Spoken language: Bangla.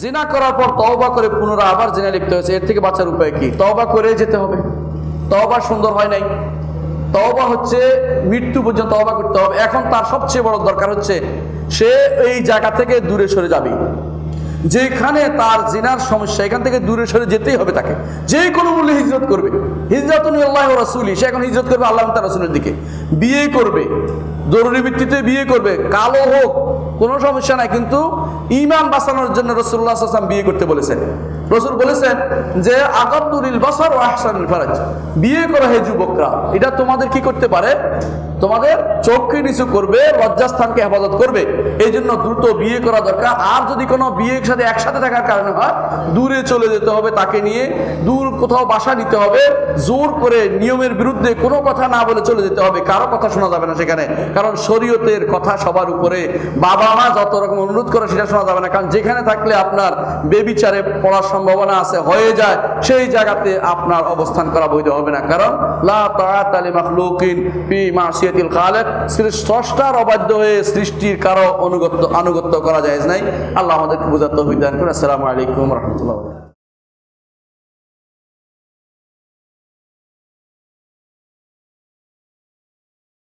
জিনা করার পর তওবা করে পুনরায় আবার জিনা লিপ্ত হয়েছে, এর থেকে বাঁচার উপায় কি? তওবা করে যেতে হবে। তওবা সুন্দর হয় নাই। তওবা হচ্ছে মৃত্যু পর্যন্ত তওবা করতে হবে। এখন তার সবচেয়ে বড় দরকার হচ্ছে, সে এই জায়গা থেকে দূরে সরে যাবে। যেখানে তার জিনার সমস্যা, এখান থেকে দূরে সরে যেতেই হবে তাকে। যে কোনো মূল্যে হিজরত করবে। হিজরত আল্লাহ রাসুলি, সে এখন হিজরত করবে আল্লাহ তার রাসুলের দিকে। বিয়ে করবে। জরুরি ভিত্তিতে বিয়ে করবে। কালো হোক, কোনো সমস্যা নাই, কিন্তু ইমান বাঁচানোর জন্য রসুল্লাহ আসলাম বিয়ে করতে বলেছেন। রসুল বলেছেন যে আগাতুরিল বাসার ও আহসানুল ফারাজ। বিয়ে করা হে যুবকরা, এটা তোমাদের কি করতে পারে? তোমাদের চোখকে নিচু করবে, লজ্জাস্থানকে হেফাজত করবে। এই জন্য দ্রুত বিয়ে করা দরকার। আর যদি কোনো বিয়ের সাথে একসাথে থাকার কারণে হয়, দূরে চলে যেতে হবে তাকে নিয়ে, দূর কোথাও বাসা নিতে হবে, জোর করে নিয়মের বিরুদ্ধে কোনো কথা না বলে চলে যেতে হবে। কারও কথা শোনা যাবে না সেখানে। কারণ শরীয়তের কথা সবার উপরে। বাবা মা যত রকম অনুরোধ করে সেটা শোনা যাবে না। কারণ যেখানে থাকলে আপনার বেবিচারে পড়ার সম্ভাবনা আছে, হয়ে যায়, সেই জায়গাতে আপনার অবস্থান করা বৈধ হবে না। কারণ স্রষ্টার অবাধ্য হয়ে সৃষ্টির কারও অনুগত্য আনুগত্য করা যায় নাই। আল্লাহ আমাদেরকে বোঝাতে হইদান করে আসসালামু আলাইকুম রহমতুল্লাহ